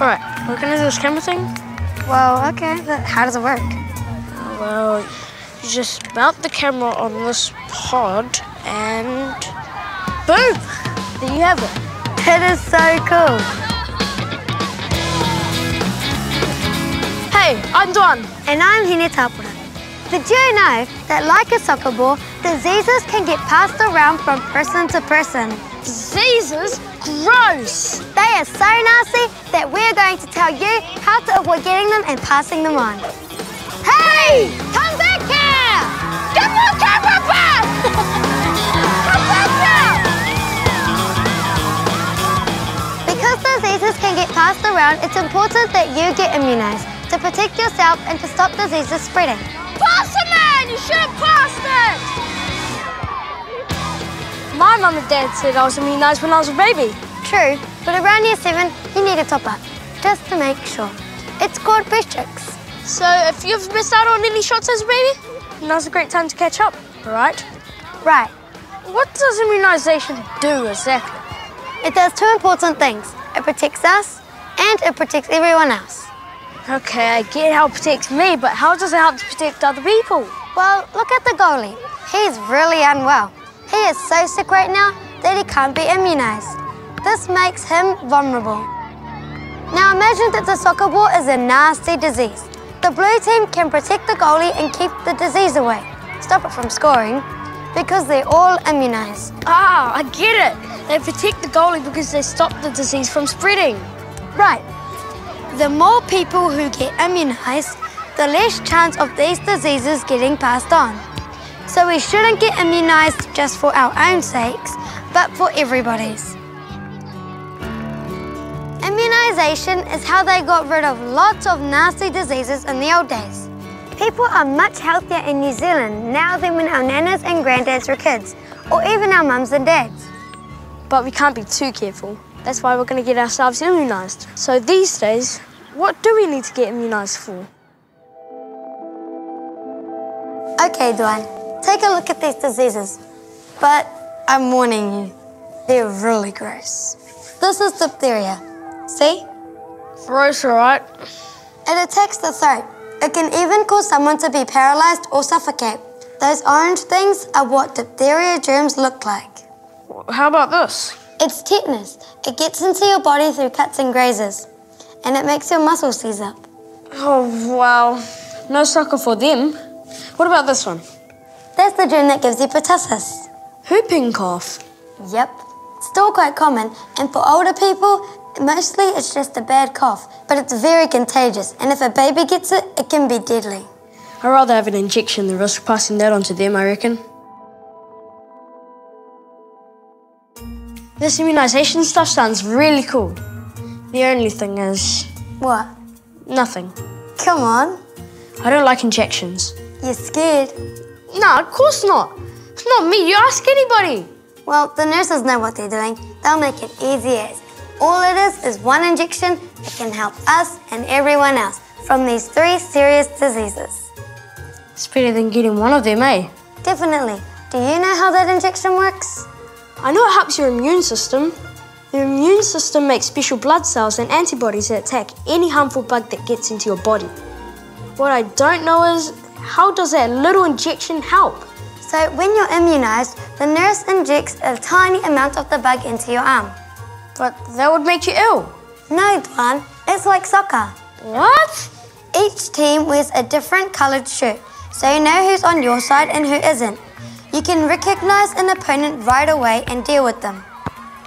All right, we're gonna do this camera thing. Well, okay, but how does it work? Well, you just mount the camera on this pod and boom, there you have it. That is so cool. Hey, I'm Duane. And I'm Hinetaapora. Did you know that like a soccer ball, diseases can get passed around from person to person? Diseases? Gross! They are so nasty that we're going to tell you how to avoid getting them and passing them on. Hey! Come back here! Come on, camera back! Come back here! Because diseases can get passed around, it's important that you get immunized to protect yourself and to stop diseases spreading. Pass it, man! You should have passed it! My mum and dad said I was immunized when I was a baby. True, but around year seven, you need a top up, just to make sure. It's called Boostrix. So if you've missed out on any shots as a baby, now's a great time to catch up, all right? Right. What does immunization do exactly? It does two important things. It protects us and it protects everyone else. Okay, I get how it protects me, but how does it help to protect other people? Well, look at the goalie. He's really unwell. He is so sick right now that he can't be immunized. This makes him vulnerable. Now imagine that the soccer ball is a nasty disease. The blue team can protect the goalie and keep the disease away, stop it from scoring, because they're all immunized. Ah, I get it. They protect the goalie because they stop the disease from spreading. Right. The more people who get immunized, the less chance of these diseases getting passed on. So we shouldn't get immunized just for our own sakes, but for everybody's. Immunization is how they got rid of lots of nasty diseases in the old days. People are much healthier in New Zealand now than when our nanas and granddads were kids, or even our mums and dads. But we can't be too careful. That's why we're going to get ourselves immunized. So these days, what do we need to get immunized for? Okay, Duane, take a look at these diseases. But I'm warning you, they're really gross. This is diphtheria. See? Gross, all right? It attacks the throat. It can even cause someone to be paralyzed or suffocate. Those orange things are what diphtheria germs look like. How about this? It's tetanus. It gets into your body through cuts and grazes, and it makes your muscles seize up. Oh, wow. No sucker for them. What about this one? That's the germ that gives you pertussis. Whooping cough. Yep. Still quite common, and for older people, mostly it's just a bad cough, but it's very contagious, and if a baby gets it, it can be deadly. I'd rather have an injection than risk passing that on to them, I reckon. This immunization stuff sounds really cool. The only thing is, What? nothing. Come on. I don't like injections. You're scared? No, of course not. It's not me. You ask anybody. Well, the nurses know what they're doing. They'll make it easy as. All it is is one injection that can help us and everyone else from these three serious diseases. It's better than getting one of them, eh? Definitely. Do you know how that injection works? I know it helps your immune system. Your immune system makes special blood cells and antibodies that attack any harmful bug that gets into your body. What I don't know is how does that little injection help? So when you're immunized, the nurse injects a tiny amount of the bug into your arm. But that would make you ill. No, Duane, it's like soccer. What? Each team wears a different colored shirt, so you know who's on your side and who isn't. You can recognize an opponent right away and deal with them.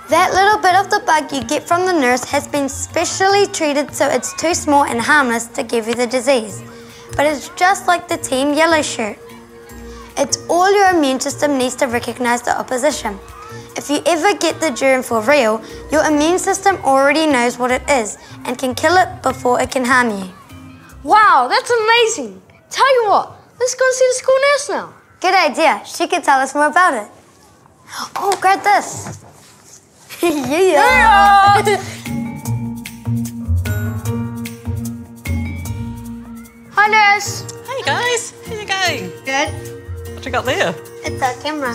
That little bit of the bug you get from the nurse has been specially treated so it's too small and harmless to give you the disease. But it's just like the team yellow shirt. It's all your immune system needs to recognize the opposition. If you ever get the germ for real, your immune system already knows what it is and can kill it before it can harm you. Wow, that's amazing. Tell you what, let's go and see the school nurse now. Good idea. She could tell us more about it. Oh, grab this. yeah. Hi, nurse. Hey guys, how's you going? Good. What you got there? It's our camera.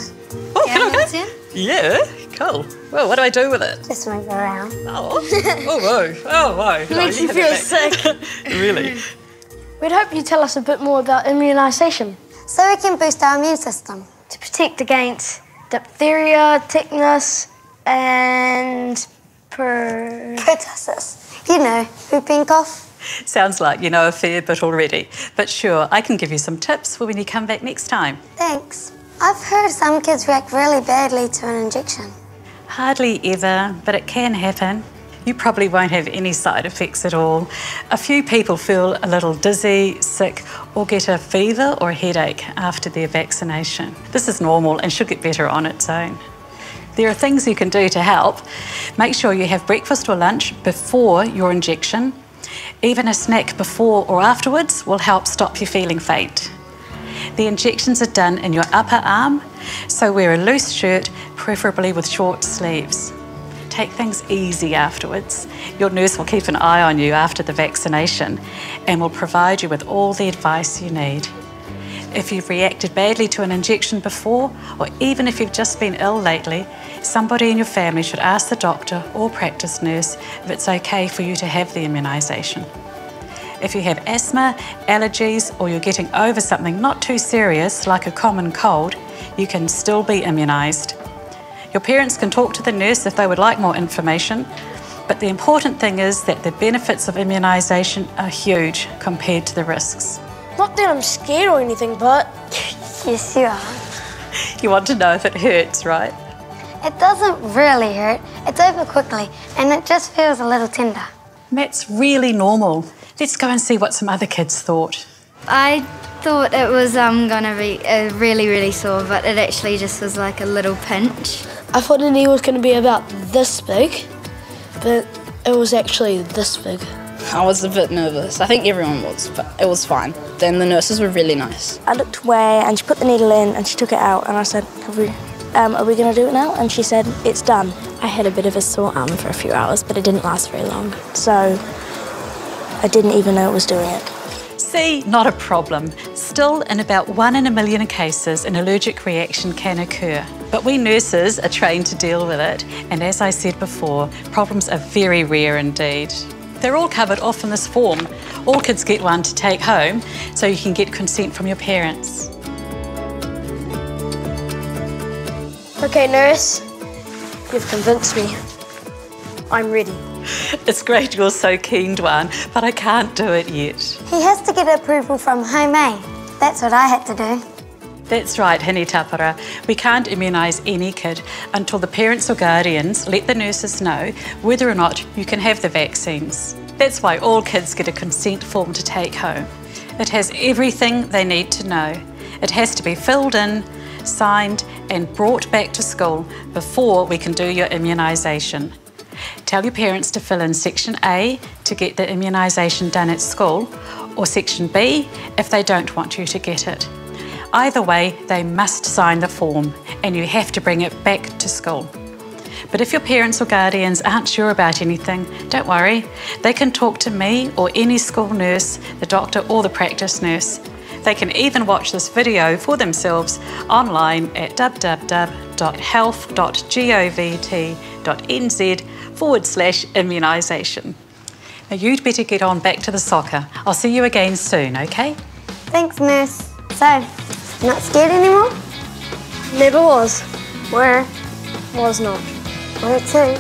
Oh, Yeah, can I go? want to see it? Yeah, cool. Well, what do I do with it? Just move around. Oh, oh, whoa, oh, whoa. No, Makes you feel it back. really? We'd hope you tell us a bit more about immunisation. So we can boost our immune system. To protect against diphtheria, tetanus, and per... Pertussis. You know, whooping cough. Sounds like you know a fair bit already. But sure, I can give you some tips for when you come back next time. Thanks. I've heard some kids react really badly to an injection. Hardly ever, but it can happen. You probably won't have any side effects at all. A few people feel a little dizzy, sick, or get a fever or a headache after their vaccination. This is normal and should get better on its own. There are things you can do to help. Make sure you have breakfast or lunch before your injection. Even a snack before or afterwards will help stop you feeling faint. The injections are done in your upper arm, so wear a loose shirt, preferably with short sleeves. Take things easy afterwards. Your nurse will keep an eye on you after the vaccination and will provide you with all the advice you need. If you've reacted badly to an injection before, or even if you've just been ill lately, somebody in your family should ask the doctor or practice nurse if it's okay for you to have the immunisation. If you have asthma, allergies, or you're getting over something not too serious like a common cold, you can still be immunised. Your parents can talk to the nurse if they would like more information, but the important thing is that the benefits of immunisation are huge compared to the risks. Not that I'm scared or anything, but Yes, you are. You want to know if it hurts, right? It doesn't really hurt. It's over quickly, and it just feels a little tender. That's really normal. Let's go and see what some other kids thought. I thought it was um, gonna be uh, really, really sore, but it actually just was like a little pinch. I thought the needle was going to be about this big, but it was actually this big. I was a bit nervous. I think everyone was, but it was fine. Then the nurses were really nice. I looked away and she put the needle in and she took it out and I said, Have we, um, are we going to do it now? And she said, it's done. I had a bit of a sore arm for a few hours, but it didn't last very long. So I didn't even know it was doing it. See, not a problem. Still, in about one in a million cases, an allergic reaction can occur. But we nurses are trained to deal with it, and as I said before, problems are very rare indeed. They're all covered off in this form. All kids get one to take home, so you can get consent from your parents. Okay, nurse, you've convinced me. I'm ready. It's great you're so keen, Duane, but I can't do it yet. He has to get approval from home aid. That's what I had to do. That's right, Hinetaapora. We can't immunise any kid until the parents or guardians let the nurses know whether or not you can have the vaccines. That's why all kids get a consent form to take home. It has everything they need to know. It has to be filled in, signed, and brought back to school before we can do your immunisation. Tell your parents to fill in section A to get the immunisation done at school, or section B if they don't want you to get it. Either way, they must sign the form and you have to bring it back to school. But if your parents or guardians aren't sure about anything, don't worry. They can talk to me or any school nurse, the doctor, or the practice nurse. They can even watch this video for themselves online at www.health.govt.nz forward slash immunisation. Now, you'd better get on back to the soccer. I'll see you again soon, okay? Thanks, nurse. So, not scared anymore? Never was. Were. Was not. Were too.